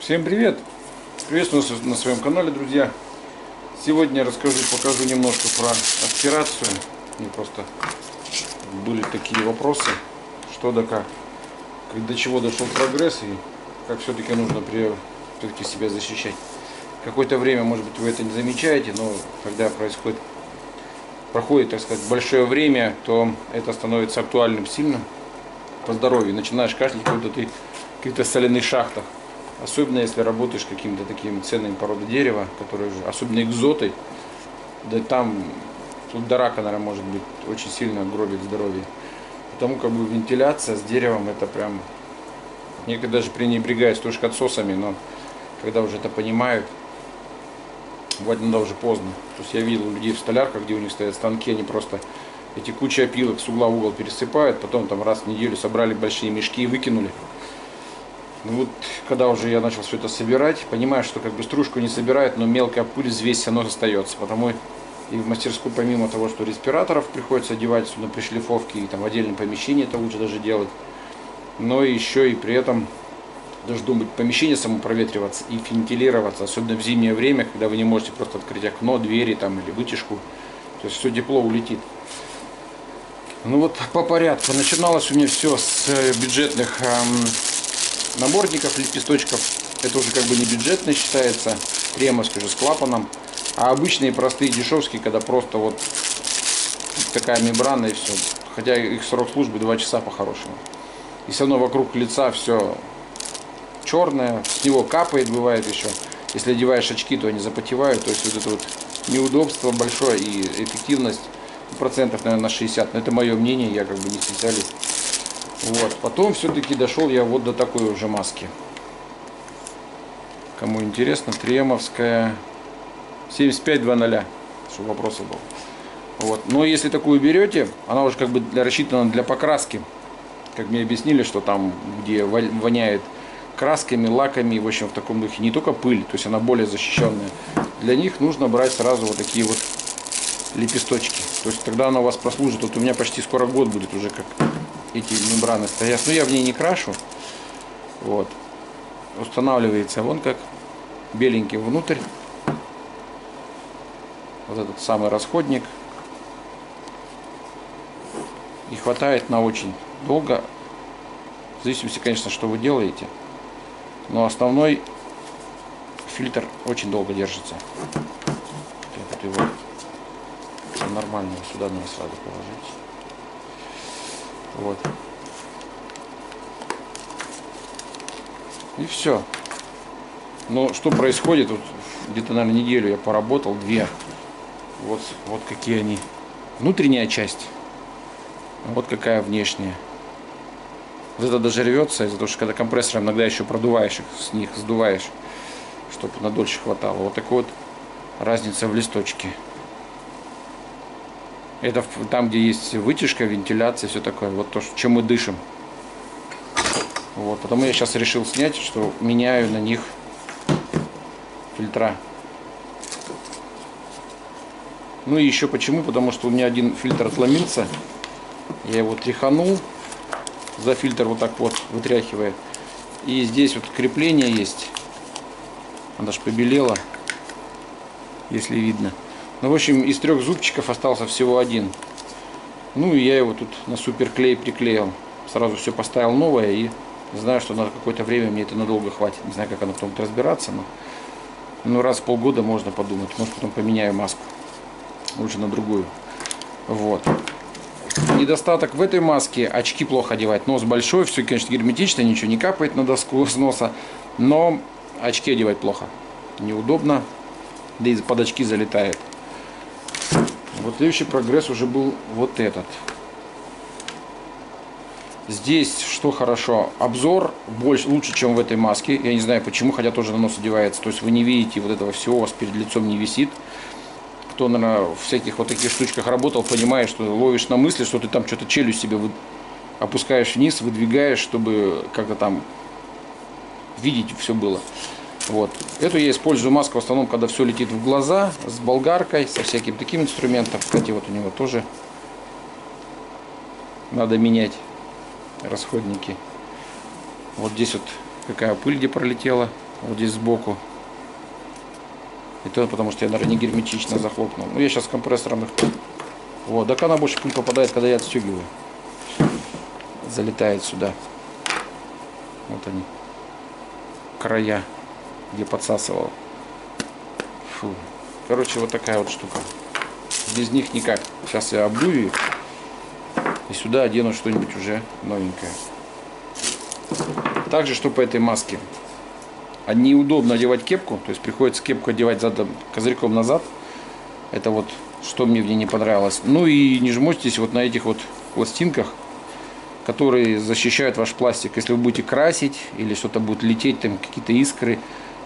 Всем привет! Приветствую вас на своем канале, друзья. Сегодня я расскажу, покажу немножко про аспирацию. Мне просто были такие вопросы, что да как, до чего дошел прогресс и как все-таки нужно все-таки себя защищать. Какое-то время, может быть, вы это не замечаете, но когда происходит, проходит, так сказать, большое время, то это становится актуальным сильно по здоровью. Начинаешь кашлять, как будто ты в каких-то соляных шахтах. Особенно если работаешь каким-то таким ценным породой дерева, которые уже, особенно экзотой, да там тут до рака, наверное, может быть, очень сильно гробит здоровье. Потому как бы вентиляция с деревом это прям некоторые даже пренебрегают отсосами, но когда уже это понимают, бывает иногда уже поздно. То есть я видел людей в столярках, где у них стоят станки, они просто эти кучи опилок с угла в угол пересыпают, потом там раз в неделю собрали большие мешки и выкинули. Ну вот, когда уже я начал все это собирать, понимаю, что как бы стружку не собирают, но мелкая пыль, взвесь, оно остается. Потому и в мастерскую, помимо того, что респираторов приходится одевать, сюда при шлифовке, и там в отдельном помещении это лучше даже делать, но еще и при этом должно быть помещение само проветриваться и вентилироваться, особенно в зимнее время, когда вы не можете просто открыть окно, двери там или вытяжку, то есть все тепло улетит. Ну вот по порядку. Начиналось у меня все с э, бюджетных эм, наборников, лепесточков. Это уже как бы не бюджетно считается, кремовский же с клапаном. А обычные простые дешевские, когда просто вот такая мембрана и все. Хотя их срок службы 2 часа по-хорошему. И все равно вокруг лица все черное, с него капает, бывает еще. Если одеваешь очки, то они запотевают. То есть вот это вот неудобство большое и эффективность процентов, наверное, на 60. Но это мое мнение, я как бы не специалист. Вот. Потом все-таки дошел я вот до такой уже маски. Кому интересно, Тремовская 7520, чтобы вопросов был. Вот. Но если такую берете, она уже как бы для, рассчитана для покраски. Как мне объяснили, что там, где воняет красками, лаками, в общем, в таком духе, не только пыль, то есть она более защищенная. Для них нужно брать сразу вот такие вот лепесточки. То есть тогда она у вас прослужит. Вот у меня почти скоро год будет уже как эти мембраны стоят. Но я в ней не крашу. Вот. Устанавливается вон как беленьким внутрь. Вот этот самый расходник. И хватает на очень долго. В зависимости, конечно, что вы делаете. Но основной фильтр очень долго держится. Вот его нормально сюда надо сразу положить. Вот. И все. Но что происходит? Вот где-то, наверное, неделю я поработал, две. Вот, вот какие они. Внутренняя часть. Вот какая внешняя. Вот это даже рвется из-за того, что когда компрессором иногда еще продуваешь их с них, сдуваешь, чтобы на дольше хватало. Вот такая вот разница в листочке. Это там, где есть вытяжка, вентиляция, все такое. Вот то, чем мы дышим. Вот, потому я сейчас решил снять, что меняю на них фильтра. Ну и еще почему? Потому что у меня один фильтр отломился. Я его тряханул за фильтр вот так вот, вытряхивая. И здесь вот крепление есть. Она же побелела, если видно. Ну, в общем, из трех зубчиков остался всего один. Ну, и я его тут на суперклей приклеил. Сразу все поставил новое и знаю, что на какое-то время мне это надолго хватит. Не знаю, как оно потом разбираться, но ну, раз в полгода можно подумать. Может, потом поменяю маску. Лучше на другую. Вот. Недостаток в этой маске, очки плохо одевать. Нос большой, все, конечно, герметично, ничего не капает на доску с носа. Но очки одевать плохо. Неудобно, да и под очки залетает. Вот следующий прогресс уже был вот этот. Здесь что хорошо, обзор больше, лучше, чем в этой маске. Я не знаю почему, хотя тоже на нос одевается. То есть вы не видите вот этого всего, у вас перед лицом не висит. Кто, наверное, в всяких вот таких штучках работал, понимает, что ловишь на мысли, что ты там что-то челюсть себе опускаешь вниз, выдвигаешь, чтобы как-то там видеть все было. Вот. Эту я использую маску в основном, когда все летит в глаза, с болгаркой, со всяким таким инструментом. Кстати, вот у него тоже надо менять расходники. Вот здесь вот какая пыль где пролетела. Вот здесь сбоку. Это потому что я, наверное, не герметично захлопнул. Ну, я сейчас компрессором их... Вот, так она больше пыль попадает, когда я отстегиваю. Залетает сюда. Вот они. Края, где подсасывал. Фу. Короче, вот такая вот штука. Без них никак. Сейчас я обдую их. И сюда одену что-нибудь уже новенькое. Также, что по этой маске. А неудобно одевать кепку, то есть приходится кепку одевать задом, козырьком назад. Это вот, что мне в ней не понравилось. Ну и не жмотесь вот на этих вот пластинках, которые защищают ваш пластик. Если вы будете красить или что-то будет лететь, там какие-то искры,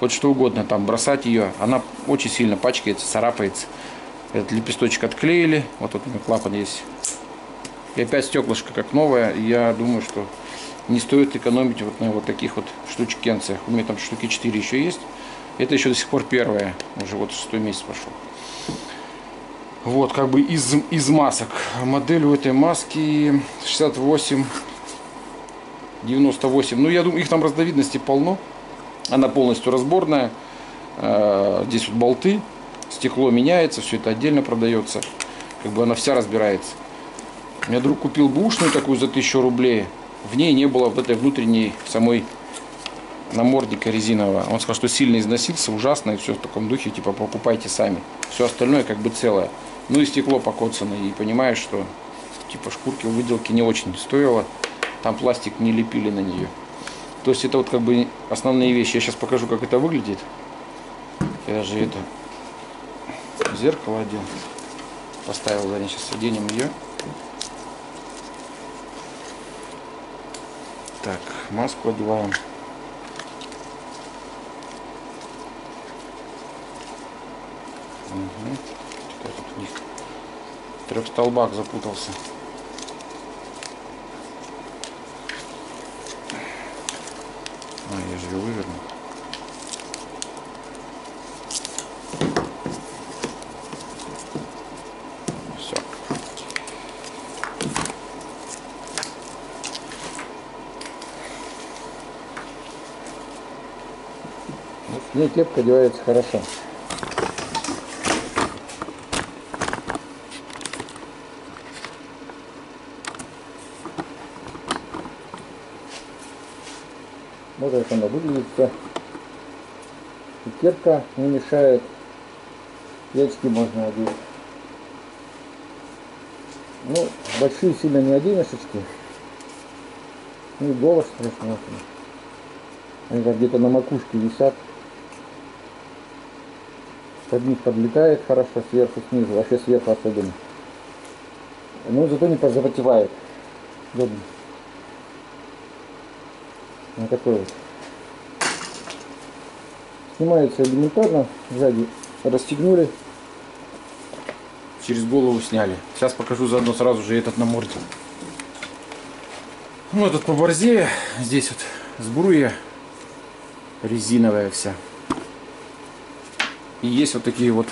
вот что угодно, там бросать ее, она очень сильно пачкается, царапается. Этот лепесточек отклеили, вот тут у меня клапан есть. И опять стеклышко как новое. Я думаю, что не стоит экономить вот на вот таких вот штучкенцах. У меня там штуки 4 еще есть. Это еще до сих пор первое. Уже вот шестой месяц пошел. Вот, как бы из, из масок. Модель у этой маски 68 98. Ну, я думаю, их там разновидностей полно. Она полностью разборная. Э, здесь вот болты. Стекло меняется, все это отдельно продается. Как бы она вся разбирается. У меня друг купил бушную такую за 1000 рублей в ней не было вот этой внутренней самой намордника резинового. Он сказал, что сильно износился, ужасно, и все в таком духе, типа покупайте сами. Все остальное как бы целое. Ну и стекло покоцано, и понимаешь, что типа шкурки выделки не очень стоило. Там пластик не лепили на нее. То есть это вот как бы основные вещи. Я сейчас покажу, как это выглядит. Я даже это зеркало одел. Поставил ней. Сейчас оденем ее. Так, маску одеваем. Угу. Что тут у них? В трех столбах запутался. А, я же ее выверну. Мне кепка одевается хорошо. Вот как она выглядит. И кепка не мешает. И очки можно одеть. Ну, большие сильно не оденешь очки. Ну и голос, конечно, они как где-то на макушке висят под них подлетает хорошо, сверху, снизу, вообще сверху особенно. Но зато не позапотевает. Удобно. Вот такой вот. Снимается элементарно, сзади расстегнули, через голову сняли. Сейчас покажу заодно сразу же этот намордник. Ну этот поборзее, здесь вот сбруя резиновая вся. И есть вот такие вот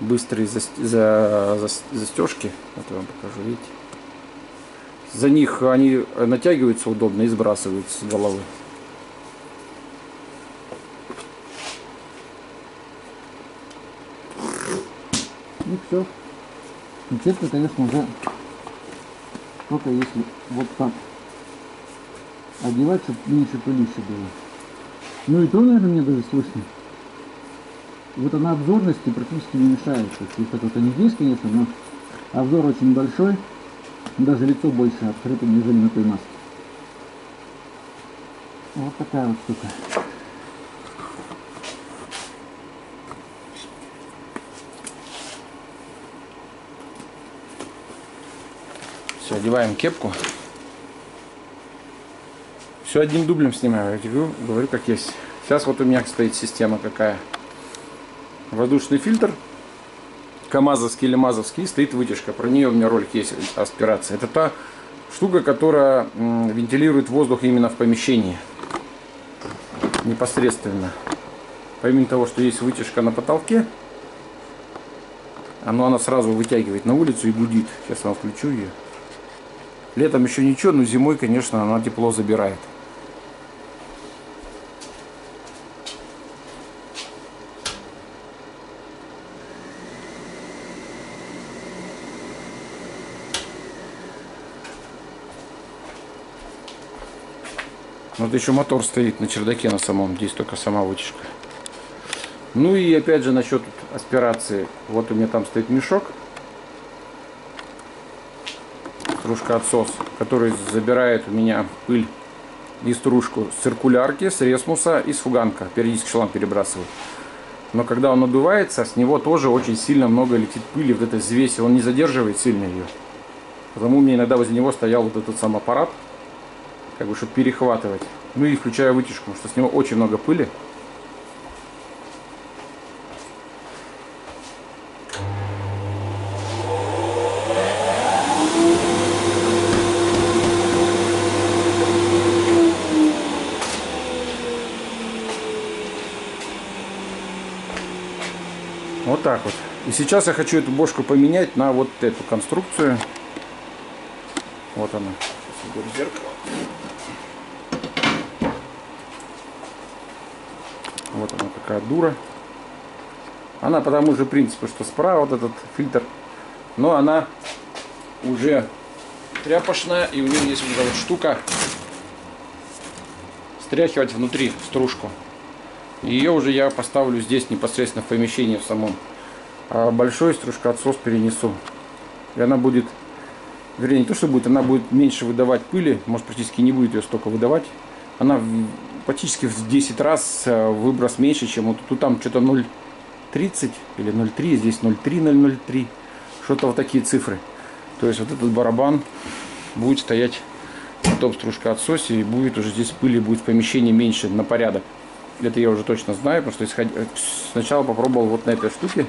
быстрые застежки. Вот я вам покажу, видите. За них они натягиваются удобно и сбрасываются с головы. И все. Концепция, конечно, уже только если вот так одевать, чтобы меньше пылища было. Ну и то, наверное, мне даже слышно вот она обзорности практически не мешает. То есть это вот не здесь, конечно, но обзор очень большой. Даже лицо больше открыто, нежели на той маске. Вот такая вот штука. Все, одеваем кепку. Все одним дублем снимаю. Я говорю, говорю как есть. Сейчас вот у меня стоит система какая воздушный фильтр КАМАЗовский или МАЗовский, стоит вытяжка. Про нее у меня ролик есть, аспирация. Это та штука, которая вентилирует воздух именно в помещении. Непосредственно. Помимо того, что есть вытяжка на потолке, оно она сразу вытягивает на улицу и гудит. Сейчас я вам включу ее. Летом еще ничего, но зимой, конечно, она тепло забирает. Вот еще мотор стоит на чердаке на самом, здесь только сама вытяжка. Ну и опять же насчет аспирации. Вот у меня там стоит мешок. Стружка отсос, который забирает у меня пыль и стружку с циркулярки, с ресмуса и с фуганка. Периодически шланг перебрасываю. Но когда он надувается, с него тоже очень сильно много летит пыли, вот этой взвеси. Он не задерживает сильно ее. Потому мне иногда возле него стоял вот этот сам аппарат, как бы, чтобы перехватывать. Ну и включая вытяжку, потому что с него очень много пыли. Вот так вот. И сейчас я хочу эту бошку поменять на вот эту конструкцию. Вот она. Зеркало. Вот она такая дура. Она по тому же принципу, что справа вот этот фильтр. Но она уже тряпочная. И у нее есть вот эта вот штука. Стряхивать внутри стружку. Ее уже я поставлю здесь непосредственно в помещении в самом. А большой стружкоотсос перенесу. И она будет, вернее не то что будет, она будет меньше выдавать пыли, может практически не будет ее столько выдавать. Она практически в 10 раз э, выброс меньше, чем вот тут там что-то 0,30 или 0,3, здесь 0,3, 0,03. Что-то вот такие цифры. То есть вот этот барабан будет стоять в том стружкоотсосе и будет уже здесь пыли будет в помещении меньше на порядок. Это я уже точно знаю, потому что исход... сначала попробовал вот на этой штуке.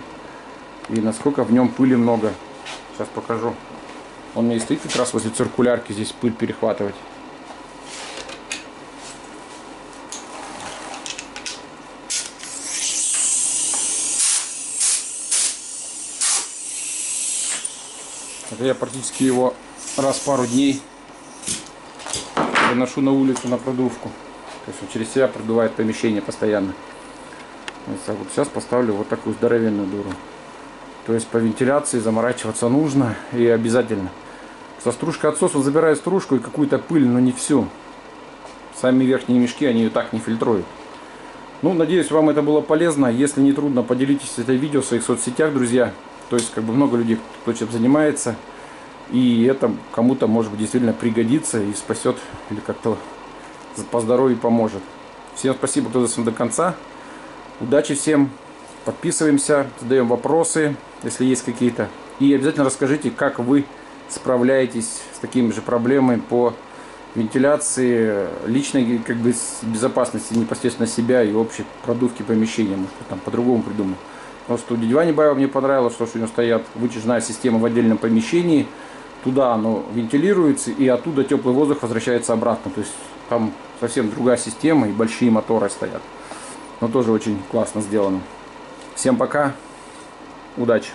И насколько в нем пыли много. Сейчас покажу. Он мне стоит как раз возле циркулярки здесь пыль перехватывать. Это я практически его раз в пару дней выношу на улицу на продувку. То есть он через себя продувает помещение постоянно. Вот сейчас поставлю вот такую здоровенную дуру. То есть по вентиляции заморачиваться нужно и обязательно. Со стружкой отсос он забирает стружку и какую-то пыль, но не всю. Сами верхние мешки, они ее так не фильтруют. Ну, надеюсь, вам это было полезно. Если не трудно, поделитесь это видео в своих соцсетях, друзья. То есть, как бы много людей, кто этим занимается. И это кому-то, может быть, действительно пригодится и спасет или как-то по здоровью поможет. Всем спасибо, кто досмотрел до конца. Удачи всем. Подписываемся, задаем вопросы, если есть какие-то. И обязательно расскажите, как вы справляетесь с такими же проблемами по вентиляции, личной как бы, безопасности непосредственно себя и общей продувки помещения. Может, там по-другому придумал. Что у дяди Вани Баева мне понравилось, что у него стоят вытяжная система в отдельном помещении. Туда оно вентилируется, и оттуда теплый воздух возвращается обратно. То есть там совсем другая система и большие моторы стоят. Но тоже очень классно сделано. Всем пока. Удачи.